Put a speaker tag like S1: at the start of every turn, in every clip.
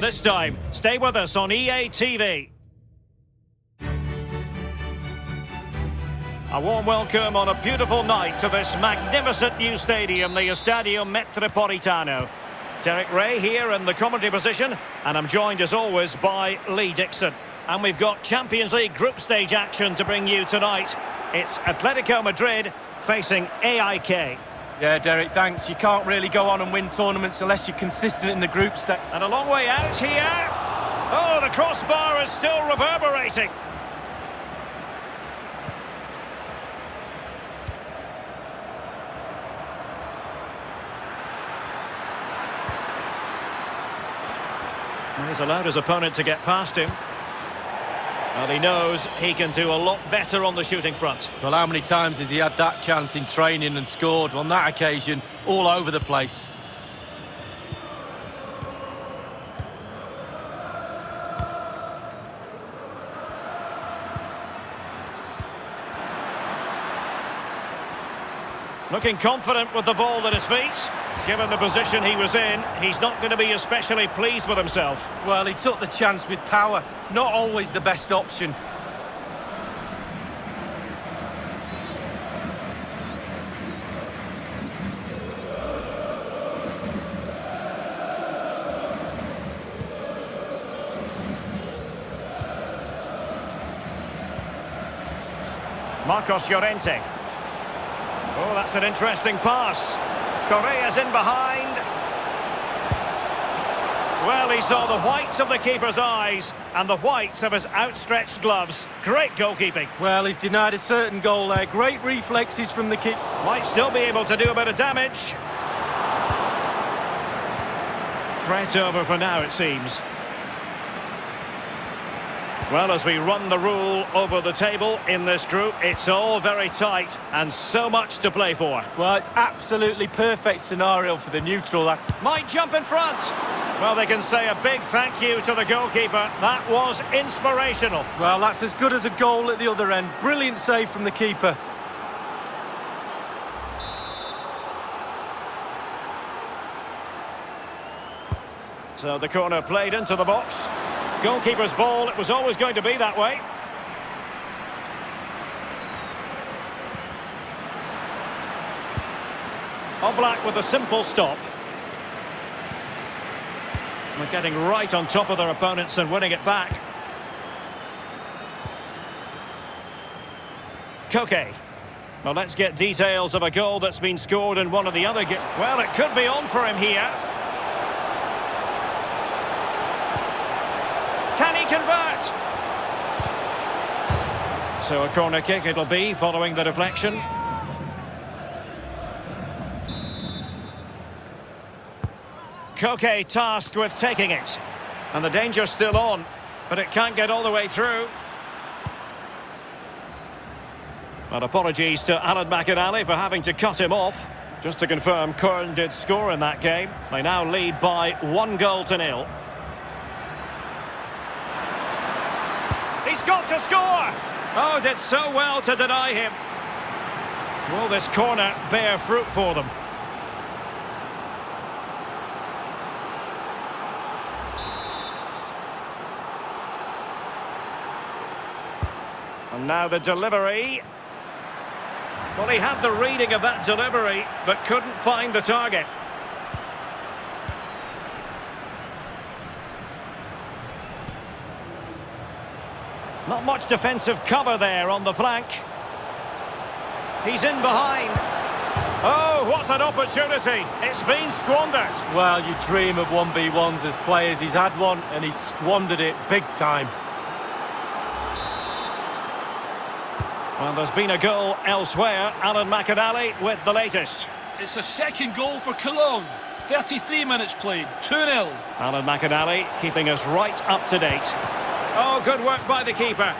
S1: This time, stay with us on EA TV. A warm welcome on a beautiful night to this magnificent new stadium, the Estadio Metropolitano. Derek Rae here in the commentary position, and I'm joined as always by Lee Dixon. And we've got Champions League group stage action to bring you tonight. It's Atletico Madrid facing AIK.
S2: Yeah, Derek, thanks. You can't really go on and win tournaments unless you're consistent in the group stage.
S1: And a long way out here. Oh, the crossbar is still reverberating. He's allowed his opponent to get past him. And he knows he can do a lot better on the shooting front.
S2: Well, how many times has he had that chance in training and scored? On that occasion, all over the place.
S1: Looking confident with the ball at his feet. Given the position he was in, he's not going to be especially pleased with himself.
S2: Well, he took the chance with power. Not always the best option.
S1: Marcos Llorente. Oh, that's an interesting pass. Correa's in behind. Well, he saw the whites of the keeper's eyes and the whites of his outstretched gloves. Great goalkeeping.
S2: Well, he's denied a certain goal there. Great reflexes from the keeper.
S1: Might still be able to do a bit of damage. Threat over for now, it seems. Well, as we run the rule over the table in this group, it's all very tight and so much to play for.
S2: Well, it's absolutely perfect scenario for the neutral. That
S1: Might jump in front. Well, they can say a big thank you to the goalkeeper. That was inspirational.
S2: Well, that's as good as a goal at the other end. Brilliant save from the keeper.
S1: So the corner played into the box. Goalkeeper's ball, it was always going to be that way. Oblak with a simple stop. They're getting right on top of their opponents and winning it back. Koke. Well, let's get details of a goal that's been scored in one of the other... Well, it could be on for him here. Can he convert? So a corner kick it'll be following the deflection. Koke tasked with taking it. And the danger's still on, but it can't get all the way through. But apologies to Alan McInally for having to cut him off. Just to confirm, Kern did score in that game. They now lead by one goal to nil. He's got to score! Oh, did so well to deny him. Will this corner bear fruit for them? And now the delivery. Well, he had the reading of that delivery, but couldn't find the target. Not much defensive cover there on the flank. He's in behind. Oh, what's an opportunity. It's been squandered.
S2: Well, you dream of 1v1s as players. He's had one and he's squandered it big time.
S1: Well, there's been a goal elsewhere. Alan McInally with the latest.
S3: It's a second goal for Cologne. 33 minutes played, 2-0.
S1: Alan McInally keeping us right up to date. Oh, good work by the keeper.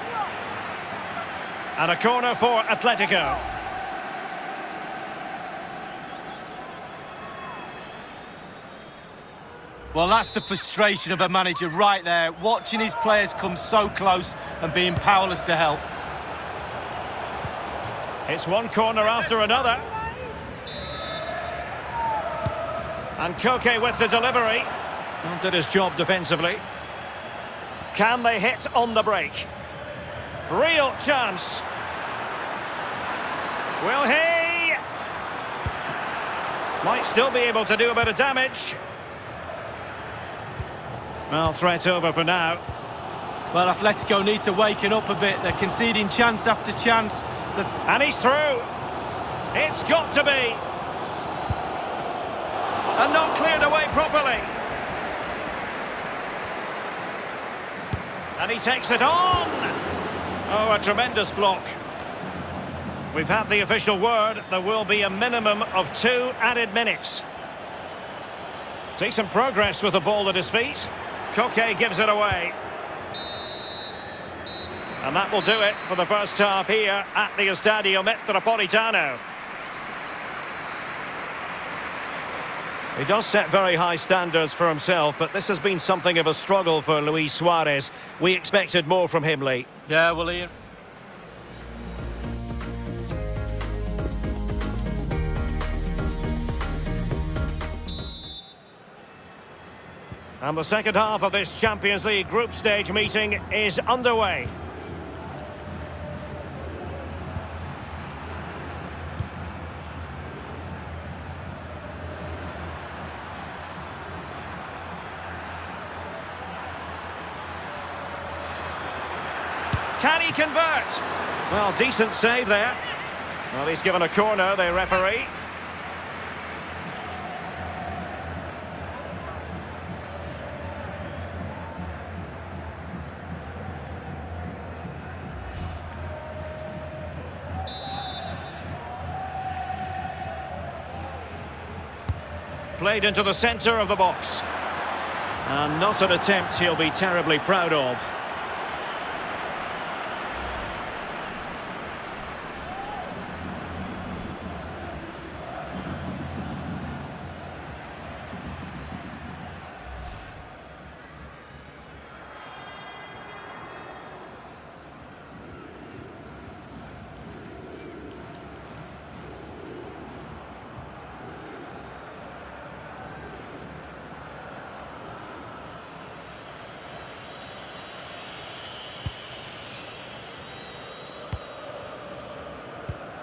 S1: And a corner for Atletico.
S2: Well, that's the frustration of a manager right there, watching his players come so close and being powerless to help.
S1: It's one corner after another. And Koke with the delivery. Well, did his job defensively. Can they hit on the break? Real chance. Will he? Might still be able to do a bit of damage. Well, threat over for now.
S2: Well, Atletico need to waken up a bit. They're conceding chance after chance. The...
S1: And he's through. It's got to be. And not cleared away properly. And he takes it on. Oh, a tremendous block. We've had the official word. There will be a minimum of two added minutes. Decent progress with the ball at his feet. Koke gives it away. And that will do it for the first half here at the Estadio Metropolitano. He does set very high standards for himself, but this has been something of a struggle for Luis Suarez. We expected more from him, Lee.
S2: Yeah, well, Ian...
S1: And the second half of this Champions League group stage meeting is underway. Can he convert? Well, decent save there. Well, he's given a corner, the referee. Played into the centre of the box. And not an attempt he'll be terribly proud of.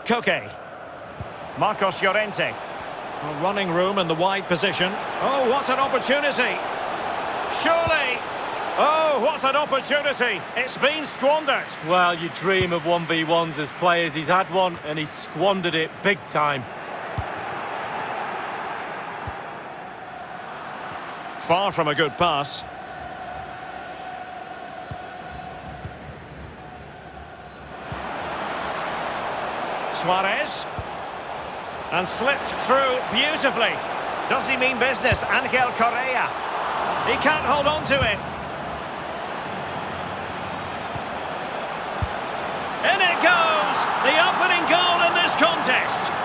S1: Koke. Marcos Llorente. A running room in the wide position. Oh, what an opportunity. Surely. Oh, what an opportunity. It's been squandered.
S2: Well, you dream of 1v1s as players. He's had one and he's squandered it big time.
S1: Far from a good pass. Suarez. And slipped through beautifully. Does he mean business? Angel Correa. He can't hold on to it. In it goes! The opening goal in this contest.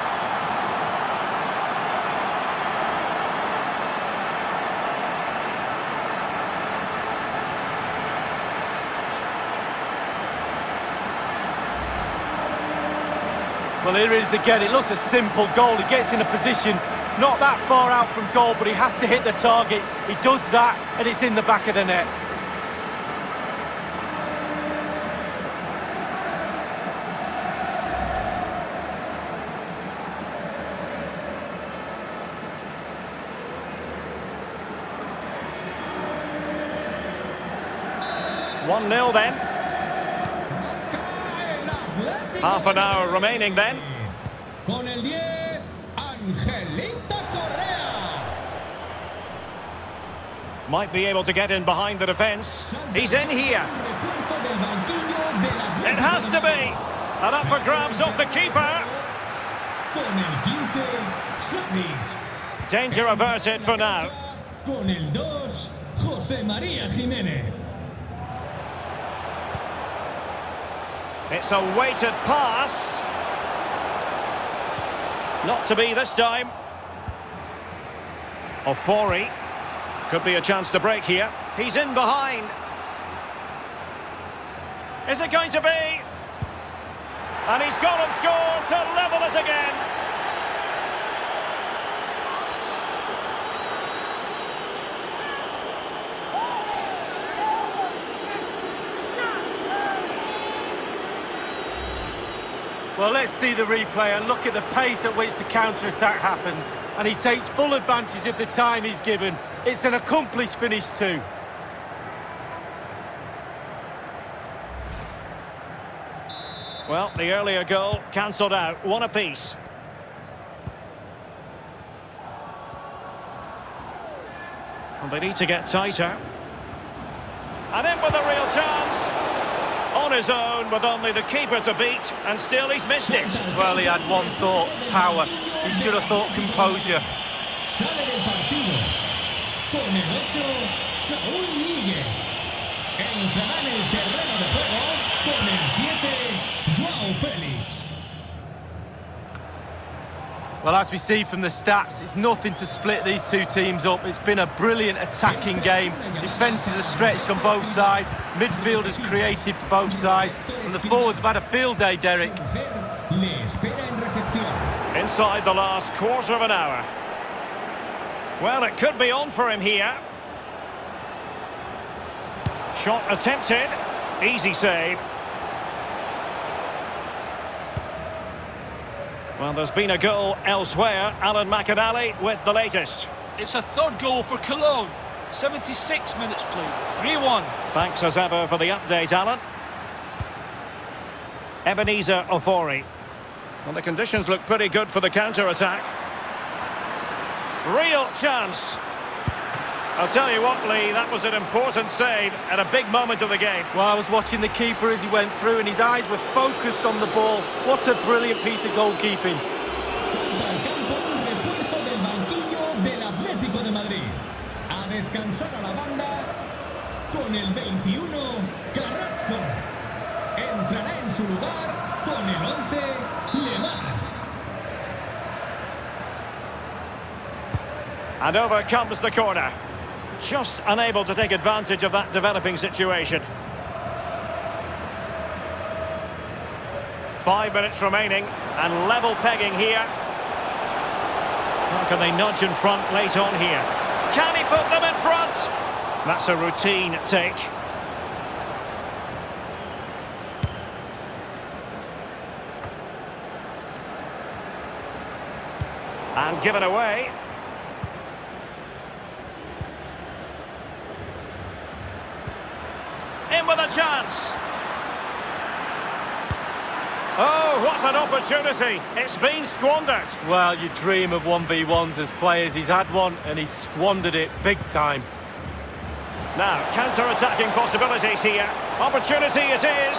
S2: Well, here it is again. It looks a simple goal. He gets in a position not that far out from goal, but he has to hit the target. He does that, and it's in the back of the net.
S1: One 0 then. Half an hour remaining then.
S4: Con el 10, Angelito Correa.
S1: Might be able to get in behind the defence. He's in here. It has to be. And up for grabs off the keeper.
S4: Con el 15,
S1: Danger averted for now.
S4: Con el 2, José María Giménez.
S1: It's a weighted pass. Not to be this time. Ofori. Could be a chance to break here. He's in behind. Is it going to be? And he's gone and scored to level it again.
S2: Well, let's see the replay and look at the pace at which the counter-attack happens. And he takes full advantage of the time he's given. It's an accomplished finish too.
S1: Well, the earlier goal cancelled out. One apiece. And they need to get tighter. And in with a real chance. On his own with only the keeper to beat. And still he's missed it.
S2: Well, he had one thought, power. He should have thought composure.
S4: Sale del partido. Con el 8, Saúl Ñíguez. Entrará en el terreno de juego con el 7, Joao Félix.
S2: Well, as we see from the stats, it's nothing to split these two teams up. It's been a brilliant attacking game. Defences are stretched on both sides. Midfield is created for both sides. And the forwards have had a field day, Derek.
S1: Inside the last quarter of an hour. Well, it could be on for him here. Shot attempted. Easy save. Well, there's been a goal elsewhere. Alan McInally with the latest.
S3: It's a third goal for Cologne. 76 minutes played. 3-1.
S1: Thanks as ever for the update, Alan. Ebenezer Ofori. Well, the conditions look pretty good for the counter-attack. Real chance. I'll tell you what, Lee, that was an important save at a big moment of the game.
S2: Well, I was watching the keeper as he went through and his eyes were focused on the ball. What a brilliant piece of goalkeeping.
S4: Salta al campo un refuerzo del banquillo del Atlético de Madrid. A descansar a la banda con el 21, Carrasco. Entrará en su lugar con el 11, Lemar.
S1: And over comes the corner. Just unable to take advantage of that developing situation. Five minutes remaining and level pegging here. How can they nudge in front late on here? Can he put them in front? That's a routine take. And given away. In with a chance. Oh, what an opportunity. It's been squandered.
S2: Well, you dream of 1v1s as players. He's had one and he's squandered it big time.
S1: Now, counter-attacking possibilities here. Opportunity it is.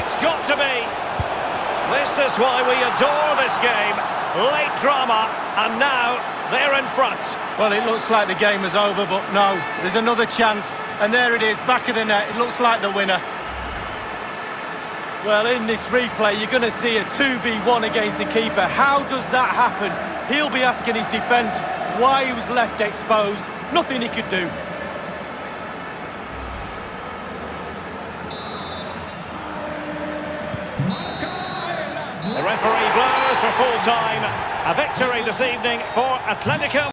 S1: It's got to be. This is why we adore this game. Late drama, and now they're in front.
S2: Well, it looks like the game is over, but no, there's another chance. And there it is, back of the net. It looks like the winner. Well, in this replay, you're going to see a 2v1 against the keeper. How does that happen? He'll be asking his defence why he was left exposed. Nothing he could do.
S4: Marca el
S1: The
S4: Atlético.
S1: referee blows for full time. A victory this evening for Atletico.